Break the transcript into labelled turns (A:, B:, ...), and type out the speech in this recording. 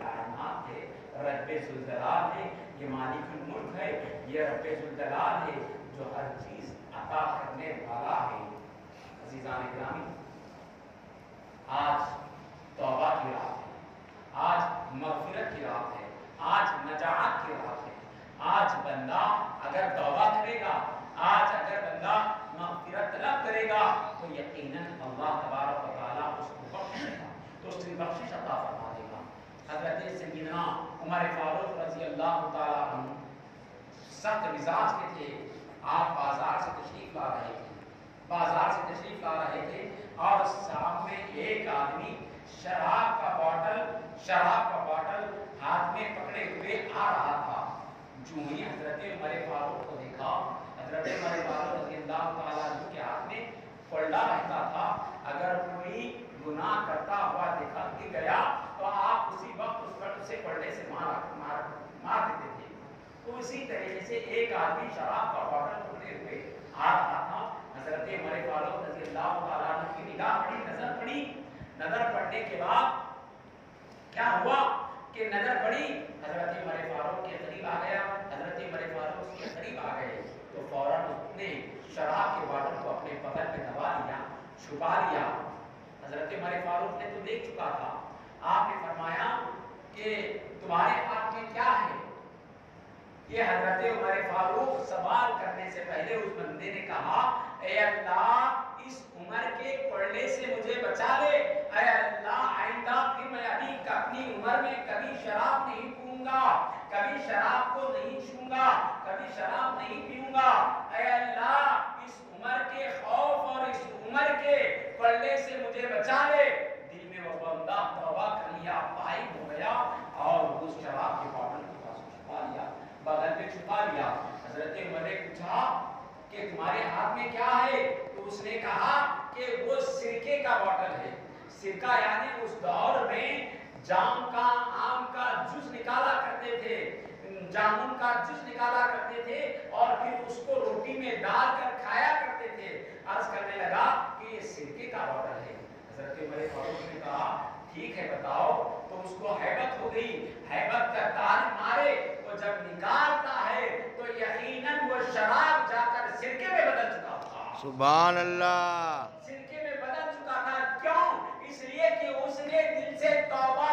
A: कायनात है रब्बे सुलजलाल है ये मालिकुल मुल्क है ये रब्बे सुलजलाल है जो हर चीज़ अता करने वाला है अजीजान ग्रामी आज तौबा की रात है आज मगफिरत की रात है आज नजात की रात है आज बंदा अगर तौबा करेगा आज अगर बंदा मगफिरत तलब करेगा तो यकीनन अल्लाह तबारक व तआला उसको बख्शेगा तो उसकी बख्शिश अता फरमा देगा हज़रत सैयदना उमर फारूक रज़ी अल्लाह अन्हु सख्त मिजाज के थे। आप बाज़ार से तशरीफ़ ला रहे थे। बाज़ार से तशरीफ़ ला रहे थे और सामने एक आदमी शराब का बॉटल, शराब का बॉटल हाथ में पकड़े हुए आ रहा था। जो ही हज़रत उमर फारूक को देखा, हज़रत उमर फारूक रज़ी अल्लाह ताला अन्हु के हाथ में पलड़ा रहता था अगर कोई गुनाह करता हुआ देखा कि गया तो आप उसी वक्त उस पर उसे पलड़े से मार मार मार देते थे इसी तरीके से एक आदमी शराब का बॉटल पकड़े हुए आ रहा था। हज़रत उमर फारूक रज़ी अल्लाह अन्हु की निगाह पड़ी, नज़र पड़ी। नज़र पड़ने के बाद क्या हुआ कि नज़र पड़ी? हज़रत उमर फारूक के करीब आ गया। हज़रत उमर फारूक उसके करीब आ गए। तो फ़ौरन उसने शराब के बॉटल को अपने बगल में दबा लिया छुपा लिया हज़रत उमर फारूक ने तो देख चुका था। आपने फरमाया कि तुम्हारे ये हज़रत उमर फारूक सवाल करने से पहले उस बंदे ने कहा अल्लाह, इस उम्र के पढ़ने से मुझे बचा ले। अल्लाह, आइंदा फिर मैं अभी अपनी उम्र में कभी शराब नहीं पीऊँगा, कभी शराब को नहीं छूँगा कभी शराब नहीं पीऊँगा ए अल्लाह इस उम्र के खौफ और इस उम्र के पढ़ने से मुझे बचा ले दिल में वो बंदा तौबा कर लिया पाई हो गया और उस शराब के बॉटल के पास छुपा लिया बगल में छुपा लिया हज़रत उमर ने पूछा कि तुम्हारे हाथ में क्या है? तो उसने कहा कि वो सिरके का बॉटल है। सिरका यानी उस दौर में जाम का, आम का जूस निकाला करते थे। जामुन का जूस निकाला करते थे और फिर उसको रोटी में डालकर खाया करते थे। अर्ज़ करने लगा कि ये सिरके का बॉटल है। हज़रत उमर फारूक ने कहा, ठीक है, बताओ। तो उसको हैबत हो गई। हैबत का तार मारे तो जब निकालता है तो यकीनन वो शराब जाकर सिरके में बदल
B: सुभान अल्लाह
A: सिरके में बदल चुका था। क्यों? इसलिए कि उसने दिल से तौबा